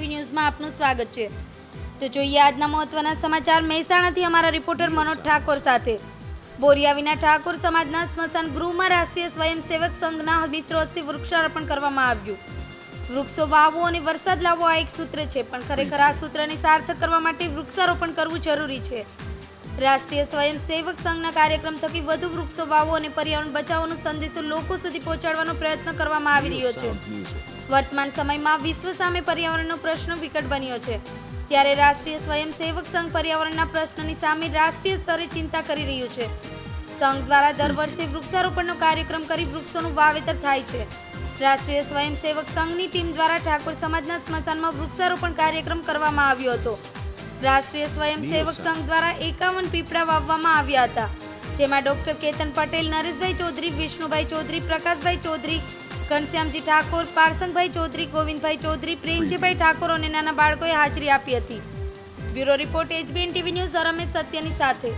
સ્વાગત છે. તો જોઈએ આજના મહત્વના સમાચાર. મહેસાણાથી અમારા રિપોર્ટર મનોજ ઠાકોર સાથે. બોરિયાવીના ઠાકોર સમાજના સ્મશાન ગૃહમાં રાષ્ટ્રીય સ્વયંસેવક સંઘના મિત્રો હસ્તે વૃક્ષારોપણ કરવામાં આવ્યું. વૃક્ષો વાવો અને વરસાદ લાવવો આ એક સૂત્ર છે, પણ ખરેખર આ સૂત્રને સાર્થક કરવા માટે વૃક્ષારોપણ કરવું જરૂરી છે. રાષ્ટ્રીય સ્વયંસેવક સંઘના કાર્યક્રમ થકી વધુ વૃક્ષો વાવો અને પર્યાવરણ બચાવવાનો સંદેશો લોકો સુધી પહોંચાડવાનો પ્રયત્ન કરવામાં આવી રહ્યો છે. વર્તમાન સમયમાં વિશ્વ સામે પર્યાવરણનો પ્રશ્ન વિકટ બન્યો છે. ત્યારે રાષ્ટ્રીય સ્વયંસેવક સંઘ પર્યાવરણના પ્રશ્નની સામે રાષ્ટ્રીય સ્તરે ચિંતા કરી રહ્યું છે. સંઘ દ્વારા દર વર્ષે વૃક્ષારોપણનો કાર્યક્રમ કરી વૃક્ષોનું વાવેતર થાય છે. રાષ્ટ્રીય સ્વયંસેવક સંઘની ટીમ દ્વારા ઠાકોર સમાજના સ્મશાનમાં વૃક્ષારોપણ કાર્યક્રમ કરવામાં આવ્યો હતો. રાષ્ટ્રીય સ્વયંસેવક સંઘ દ્વારા એકાવન પીપળા વાવવામાં આવ્યા હતા. જેમાં ડોક્ટર કેતન પટેલ, નરેશભાઈ ચૌધરી, વિષ્ણુભાઈ ચૌધરી, પ્રકાશભાઈ ચૌધરી ઘનશ્યામજી ઠાકોર, પારસંગભાઈ ચૌધરી, ગોવિંદભાઈ ચૌધરી, પ્રેમજીભાઈ ઠાકોર અને નાના બાળકોએ હાજરી આપી હતી. Bureau report HBN TV news Ramesh સત્યની સાથે.